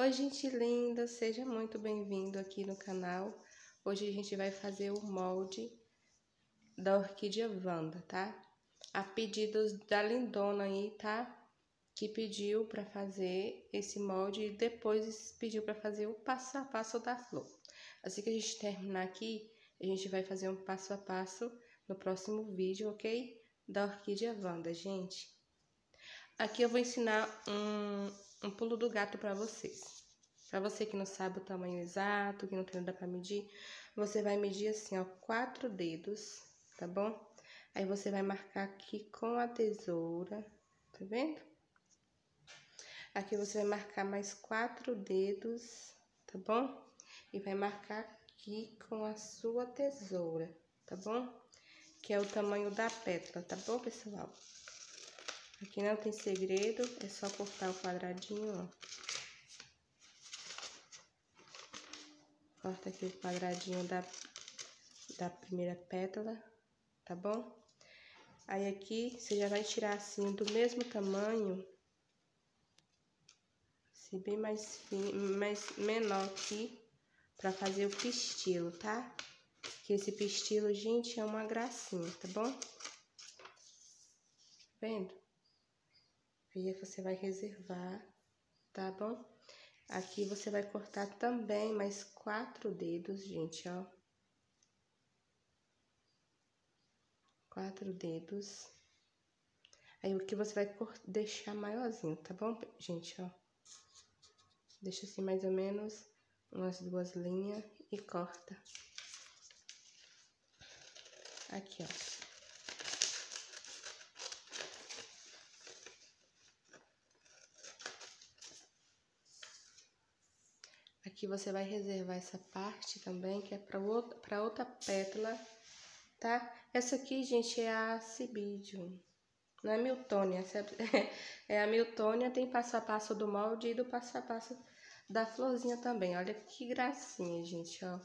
Oi, gente linda, seja muito bem-vindo aqui no canal. Hoje a gente vai fazer o molde da orquídea Wanda, tá? A pedidos da lindona aí, tá? Que pediu para fazer esse molde e depois pediu para fazer o passo a passo da flor. Assim que a gente terminar aqui, a gente vai fazer um passo a passo no próximo vídeo, ok? Da orquídea Wanda, gente. Aqui eu vou ensinar um, um pulo do gato para vocês. Para você que não sabe o tamanho exato, que não tem nada para medir, você vai medir assim, ó, quatro dedos, tá bom? Aí você vai marcar aqui com a tesoura, tá vendo? Aqui você vai marcar mais quatro dedos, tá bom? E vai marcar aqui com a sua tesoura, tá bom? Que é o tamanho da pétala, tá bom, pessoal? Aqui não tem segredo, é só cortar o quadradinho, ó. Corta aqui o quadradinho da, da primeira pétala, tá bom? Aí aqui, você já vai tirar assim, do mesmo tamanho, assim, bem mais, mais menor aqui, pra fazer o pistilo, tá? Que esse pistilo, gente, é uma gracinha, tá bom? Tá vendo? E você vai reservar, tá bom? Aqui você vai cortar também mais quatro dedos, gente, ó. Quatro dedos. Aí, o que você vai deixar maiorzinho, tá bom, gente, ó? Deixa assim mais ou menos umas duas linhas e corta. Aqui, ó. Aqui você vai reservar essa parte também, que é para outra, outra pétala, tá? Essa aqui, gente, é a Cibidium. Não é Miltônia, é a Miltônia, tem passo a passo do molde e do passo a passo da florzinha também. Olha que gracinha, gente, ó.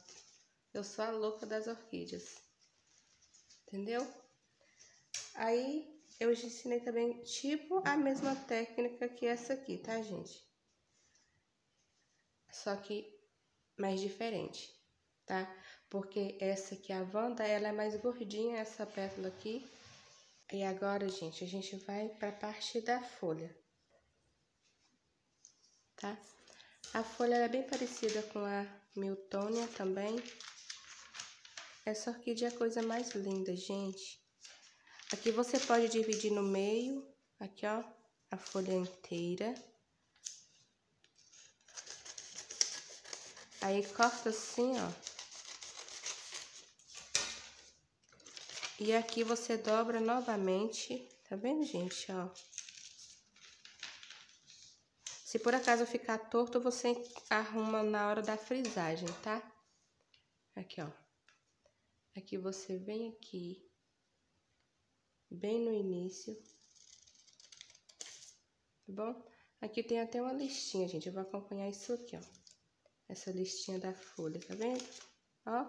Eu sou a louca das orquídeas. Entendeu? Aí, eu ensinei também, tipo, a mesma técnica que essa aqui, tá, gente? Só que mais diferente, tá? Porque essa aqui, a Wanda, ela é mais gordinha, essa pétala aqui. E agora, gente, a gente vai pra parte da folha, tá? A folha é bem parecida com a Miltônia também. Essa orquídea é a coisa mais linda, gente. Aqui você pode dividir no meio, aqui ó, a folha inteira. Aí corta assim, ó. E aqui você dobra novamente, tá vendo, gente, ó? Se por acaso ficar torto, você arruma na hora da frisagem, tá? Aqui, ó. Aqui você vem aqui, bem no início, tá bom? Aqui tem até uma listinha, gente, eu vou acompanhar isso aqui, ó essa listinha da folha, tá vendo? Ó.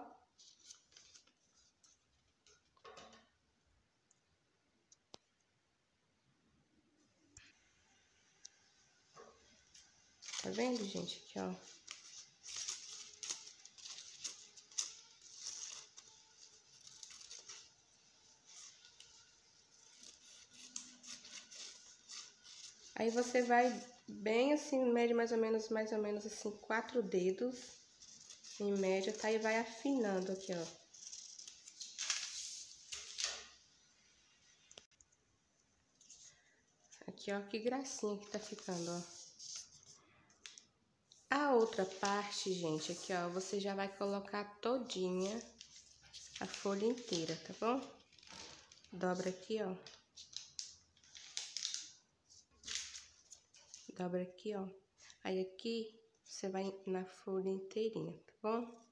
Tá vendo, gente? Aqui, ó. Aí você vai bem assim, média mais ou menos, mais ou menos assim, quatro dedos em média, tá? E vai afinando aqui, ó. Aqui, ó, que gracinha que tá ficando, ó. A outra parte, gente, aqui, ó, você já vai colocar todinha a folha inteira, tá bom? Dobra aqui, ó. Dobra aqui, ó. Aí aqui você vai na folha inteirinha, tá bom?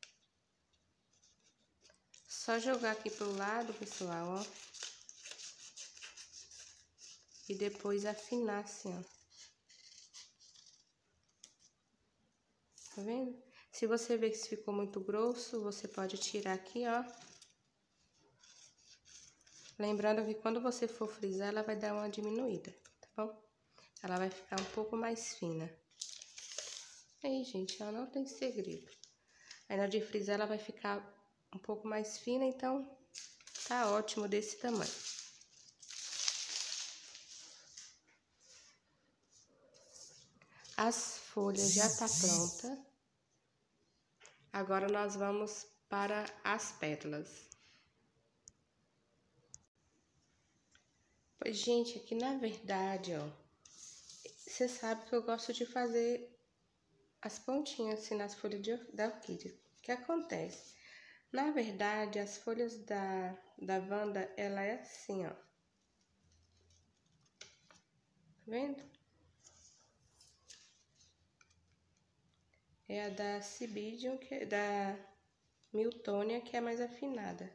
Só jogar aqui pro lado, pessoal, ó. E depois afinar assim, ó. Tá vendo? Se você ver que ficou muito grosso, você pode tirar aqui, ó. Lembrando que quando você for frisar, ela vai dar uma diminuída, tá bom? Ela vai ficar um pouco mais fina. Aí, gente, ela não tem segredo. Aí na de frisar ela vai ficar um pouco mais fina, então tá ótimo desse tamanho. As folhas já tá pronta. Agora nós vamos para as pétalas. Pois, gente, aqui na verdade, ó, você sabe que eu gosto de fazer as pontinhas assim nas folhas de, da orquídea. O que acontece? Na verdade, as folhas da, da Wanda, ela é assim, ó. Tá vendo? É a da Cibidium, que é da Miltônia, que é mais afinada.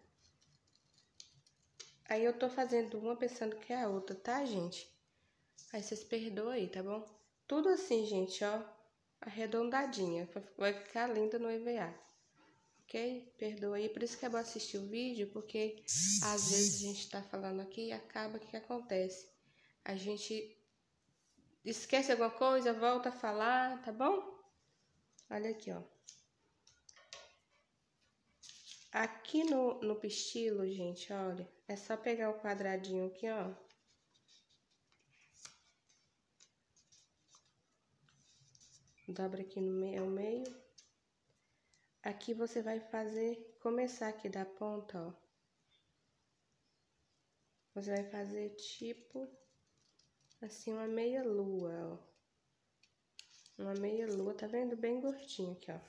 Aí eu tô fazendo uma pensando que é a outra, tá, gente? Aí vocês perdoam aí, tá bom? Tudo assim, gente, ó, arredondadinha. Vai ficar linda no EVA. Ok? Perdoa aí. Por isso que é bom assistir o vídeo, porque às vezes a gente tá falando aqui e acaba que acontece. A gente esquece alguma coisa, volta a falar, tá bom? Olha aqui, ó. Aqui no, no pistilo, gente, olha, é só pegar o quadradinho aqui, ó. Dobra aqui no meio, meio. Aqui você vai fazer, começar aqui da ponta, ó. Você vai fazer tipo, assim, uma meia lua, ó. Uma meia lua, tá vendo? Bem gordinho aqui, ó.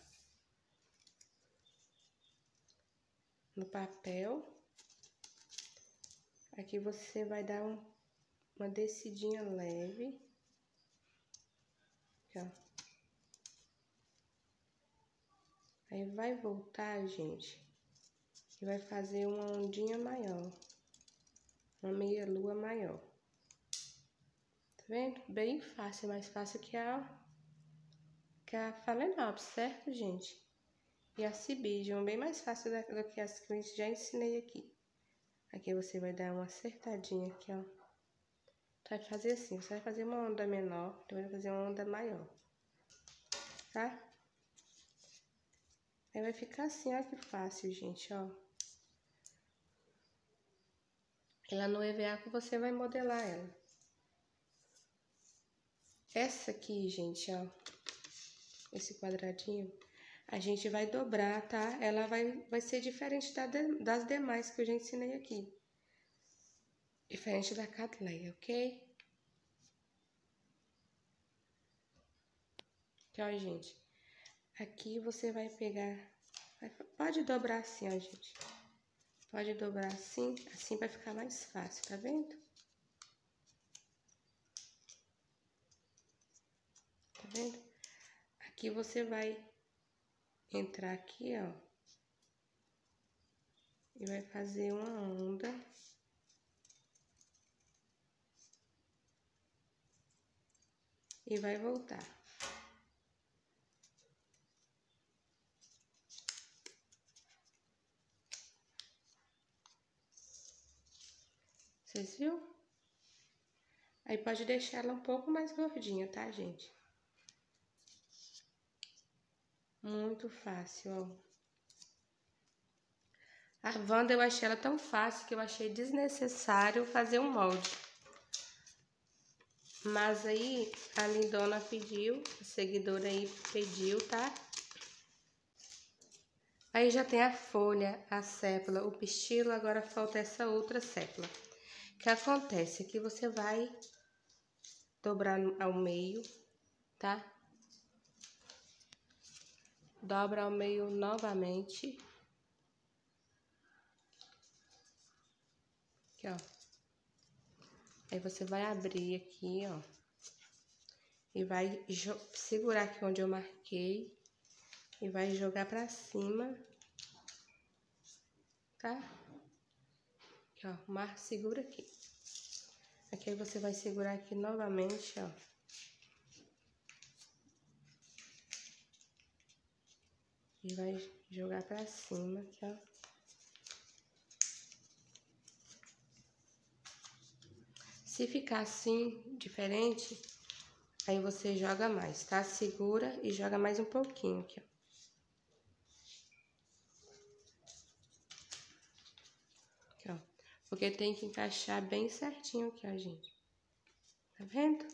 No papel. Aqui você vai dar um, uma descidinha leve. Aqui, ó. Aí vai voltar, gente, e vai fazer uma ondinha maior. Uma meia lua maior. Tá vendo? Bem fácil, mais fácil que a que a Phalaenopsis, certo, gente? E a Cibidium, bem mais fácil do que as que eu já ensinei aqui. Aqui você vai dar uma acertadinha aqui, ó. Vai fazer assim, você vai fazer uma onda menor, depois vai fazer uma onda maior. Tá? Aí vai ficar assim, ó que fácil, gente, ó. Ela no EVA que você vai modelar ela. Essa aqui, gente, ó esse quadradinho, a gente vai dobrar, tá? Ela vai, vai ser diferente da, das demais que eu já ensinei aqui. Diferente da Catleya, ok? Ó, gente. Aqui você vai pegar... Pode dobrar assim, ó, gente. Pode dobrar assim, assim vai ficar mais fácil, tá vendo? Tá vendo? Aqui você vai entrar aqui, ó. E vai fazer uma onda. E vai voltar. Vocês viu? Aí pode deixar ela um pouco mais gordinha, tá, gente? Muito fácil, ó. A Wanda eu achei ela tão fácil que eu achei desnecessário fazer um molde. Mas aí a lindona pediu, a seguidora aí pediu, tá? Aí já tem a folha, a sépula, o pistilo, agora falta essa outra sépula. Que acontece? Aqui você vai dobrar ao meio, tá? dobra ao meio novamente. Aqui, ó. Aí você vai abrir aqui, ó. E vai segurar aqui onde eu marquei. E vai jogar pra cima. Tá? Aqui, ó. Mar segura aqui. Aqui você vai segurar aqui novamente, ó. E vai jogar pra cima aqui, ó. Se ficar assim, diferente, Aí você joga mais, tá? Segura e joga mais um pouquinho aqui, ó. Porque tem que encaixar bem certinho aqui, ó, gente. Tá vendo?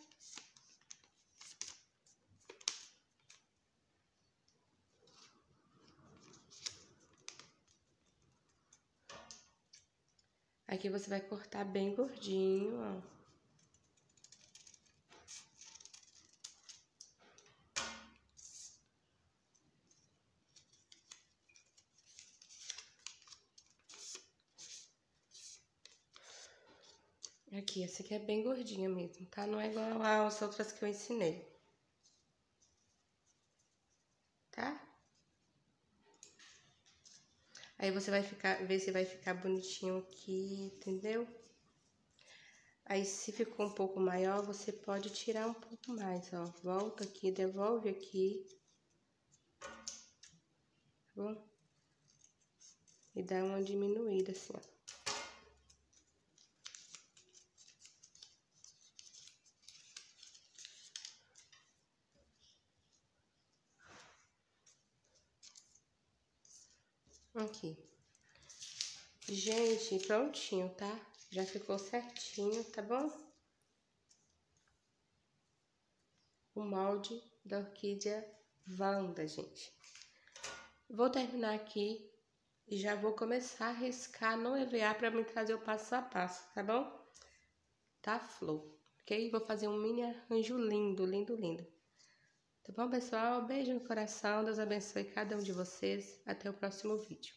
Aqui você vai cortar bem gordinho, ó. Aqui, essa aqui é bem gordinha mesmo, tá? Não é igual às outras que eu ensinei. Aí você vai ficar, ver se vai ficar bonitinho aqui, entendeu? Aí se ficou um pouco maior, você pode tirar um pouco mais, ó. Volta aqui, devolve aqui. Tá bom? E dá uma diminuída assim, ó. Aqui. Gente, prontinho, tá? Já ficou certinho, tá bom? O molde da orquídea Wanda, gente. Vou terminar aqui e já vou começar a riscar no EVA para me trazer o passo a passo, tá bom? Tá flor, ok? Vou fazer um mini arranjo lindo, lindo, lindo. Tá bom, pessoal? Beijo no coração. Deus abençoe cada um de vocês. Até o próximo vídeo.